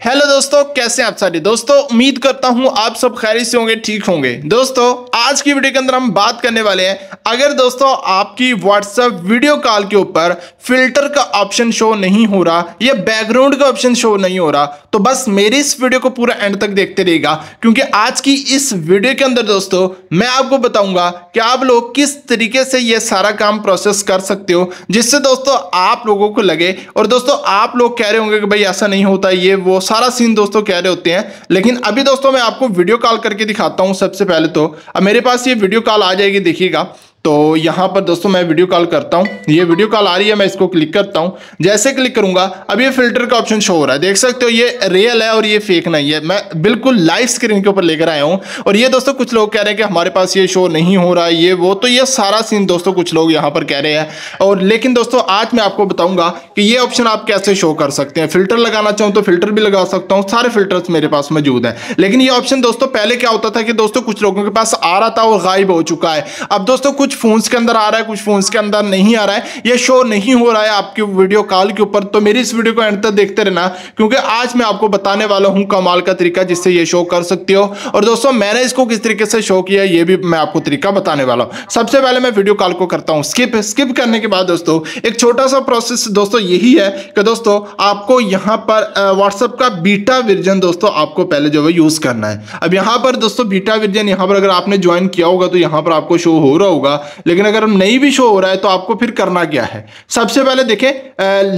Hello दोस्तों, कैसे हैं आप सारे? दोस्तों, उम्मीद करता हूँ आप सब खैरी से होंगे, ठीक होंगे। दोस्तों, आज की वीडियो के अंदर हम बात करने वाले हैं, अगर दोस्तों आपकी व्हाट्सएप वीडियो कॉल के ऊपर फ़िल्टर का ऑप्शन शो नहीं हो रहा, या बैकग्राउंड का ऑप्शन शो नहीं हो रहा तो बस मेरी इस वीडियो को पूरा एंड तक देखते रहेगा क्योंकि आज की इस वीडियो के अंदर दोस्तों, मैं आपको बताऊँगा कि आप लोग किस तरीके से ये सारा काम प्रोसेस कर सकते हो, जिससे दोस्तों आप लोगों को लगे। और दोस्तों, आप लोग कह रहे होंगे कि भाई ऐसा नहीं होता, ये वो सारा सीन दोस्तों कह रहे होते हैं, लेकिन अभी दोस्तों मैं आपको वीडियो कॉल करके दिखाता हूँ सबसे पहले तो। अब मेरे पास ये वीडियो कॉल आ जाएगी, देखिएगा। तो यहाँ पर दोस्तों मैं वीडियो कॉल करता हूँ। ये वीडियो कॉल आ रही है, मैं इसको क्लिक करता हूँ। जैसे क्लिक करूँगा, अब ये फ़िल्टर का ऑप्शन शो हो रहा है। देख सकते हो, ये रियल है और ये फेक नहीं है। मैं बिल्कुल लाइव स्क्रीन के ऊपर लेकर आया हूँ। और ये दोस्तों कुछ लोग कह रहे हैं कि हमारे पास ये शो नहीं हो रहा है, ये वो तो ये सारा सीन दोस्तों कुछ लोग यहाँ पर कह रहे हैं। और लेकिन दोस्तों, आज मैं आपको बताऊँगा कि ये ऑप्शन आप कैसे शो कर सकते हैं। फ़िल्टर लगाना चाहूँ तो फ़िल्टर भी लगा सकता हूँ। सारे फिल्टर्स मेरे पास मौजूद है। लेकिन ये ऑप्शन दोस्तों, पहले क्या होता था कि दोस्तों कुछ लोगों के पास आ रहा था और गायब हो चुका है। अब दोस्तों कुछ फोन्स के अंदर आ रहा है, कुछ फोन्स के अंदर नहीं आ रहा है। ये शो नहीं हो रहा है आपके वीडियो कॉल के ऊपर। तो मेरी इस वीडियो को एंड तक देखते रहना, क्योंकि आज मैं आपको बताने वाला हूँ कमाल का तरीका जिससे ये शो कर सकते हो। और दोस्तों, मैंने इसको किस तरीके से शो किया, ये भी मैं आपको तरीका बताने वाला हूँ। सबसे पहले मैं वीडियो कॉल को करता हूँ। स्किप स्किप करने के बाद दोस्तों, एक छोटा सा प्रोसेस दोस्तों यही है कि दोस्तों, आपको यहाँ पर व्हाट्सएप का बीटा वर्जन दोस्तों आपको पहले जो है यूज़ करना है। अब यहाँ पर दोस्तों बीटा वर्जन यहाँ पर अगर आपने ज्वाइन किया होगा तो यहाँ पर आपको शो हो रहा होगा। लेकिन अगर नहीं भी शो हो रहा है तो आपको फिर करना क्या है? सबसे पहले देखें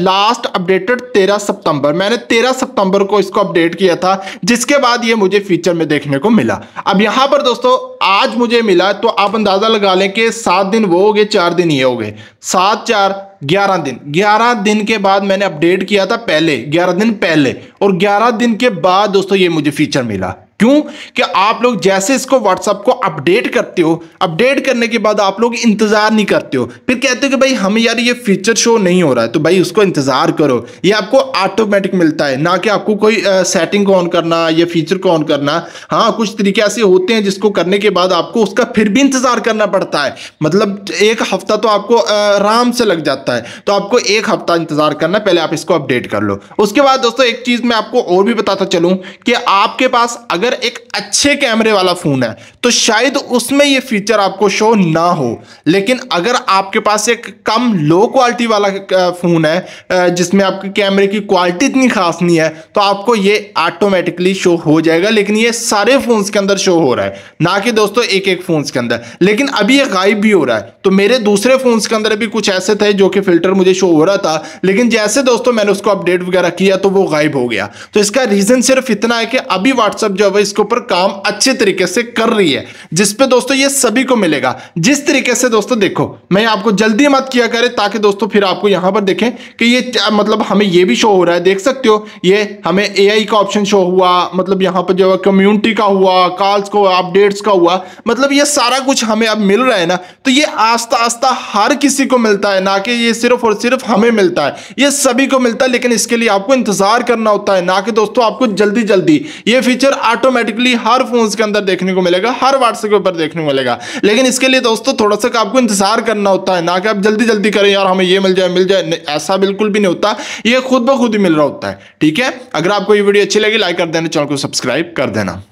लास्ट अपडेटेड तेरह सितंबर। मैंने तेरह सितंबर को इसको अपडेट किया था, जिसके बाद ये मुझे फीचर में देखने को मिला। अब यहाँ पर दोस्तों, आज मुझे मिला तो आप अंदाज़ा लगा लें कि सात दिन वो हो गए, चार दिन ये हो गए। सात, चार, ग्यारह दिन। ग्यारह दिन के बाद मैंने अपडेट किया था पहले, ग्यारह दिन पहले। और ग्यारह दिन के बाद दोस्तों ये मुझे फीचर मिला। क्यों? कि आप लोग जैसे इसको व्हाट्सअप को अपडेट करते हो अपडेट करने के बाद आप लोग इंतज़ार नहीं करते हो। फिर कहते हो कि भाई, हमें यार, ये फीचर शो नहीं हो रहा है। तो भाई, उसको इंतज़ार करो। ये आपको ऑटोमेटिक मिलता है। ना कि आपको कोई सेटिंग को ऑन करना, या फीचर को ऑन करना। हाँ कुछ तरीके ऐसे होते हैं जिसको करने के बाद आपको उसका फिर भी इंतज़ार करना पड़ता है। मतलब एक हफ़्ता तो आपको आराम से लग जाता है। तो आपको एक हफ़्ता इंतज़ार करना पहले आप इसको अपडेट कर लो। उसके बाद दोस्तों, एक चीज़ मैं आपको और भी बताता चलूँ कि आपके पास अगर अगर एक अच्छे कैमरे वाला फ़ोन है तो शायद उसमें ये फीचर आपको शो ना हो। लेकिन अगर आपके पास एक कम लो क्वालिटी वाला फ़ोन है जिसमें आपके कैमरे की क्वालिटी इतनी खास नहीं है तो आपको ये ऑटोमेटिकली शो हो जाएगा। लेकिन ये सारे फ़ोन्स के अंदर शो हो रहा है, ना कि दोस्तों एक एक फ़ोन्स के अंदर। लेकिन अभी ये गायब भी हो रहा है। तो मेरे दूसरे फ़ोन्स के अंदर भी कुछ ऐसे थे जो कि फ़िल्टर मुझे शो हो रहा था, लेकिन जैसे दोस्तों मैंने उसको अपडेट वगैरह किया तो वो गायब हो गया। तो इसका रीज़न सिर्फ़ इतना है कि अभी व्हाट्सअप जो है इसके ऊपर काम अच्छे तरीके से कर रही है जिसपे दोस्तों ये सभी को मिलेगा। जिस तरीके से दोस्तों देखो, मैं आपको जल्दी मत किया करे, ताकि दोस्तों फिर आपको यहाँ पर देखें कि ये मतलब हमें ये भी शो हो रहा है। देख सकते हो, ये हमें एआई का ऑप्शन शो हुआ मतलब यहाँ पर जो है कम्युनिटी का हुआ कॉल्स को अपडेट्स का हुआ मतलब ये सारा कुछ हमें अब मिल रहा है ना तो ये आस्ता आस्ता हर किसी को मिलता है, ना कि ये सिर्फ़ और सिर्फ़ हमें मिलता है। ये सभी को मिलता है, लेकिन इसके लिए आपको इंतज़ार करना होता है, ना कि दोस्तों आपको जल्दी जल्दी ये फीचर ऑटोमेटिकली हर फ़ोन के अंदर देखने को मिलेगा, हर व्हाट्सएप के ऊपर देखने को मिलेगा। लेकिन इसके लिए दोस्तों, थोड़ा सा आपको इंतज़ार करना होता है, ना कि आप जल्दी जल्दी करें, यार, हमें ये मिल जाए मिल जाए। ऐसा बिल्कुल भी नहीं होता। ये खुद ब खुद ही मिल रहा होता है, ठीक है? अगर आपको ये वीडियो अच्छी लगी लाइक कर देना, चैनल को सब्सक्राइब कर देना।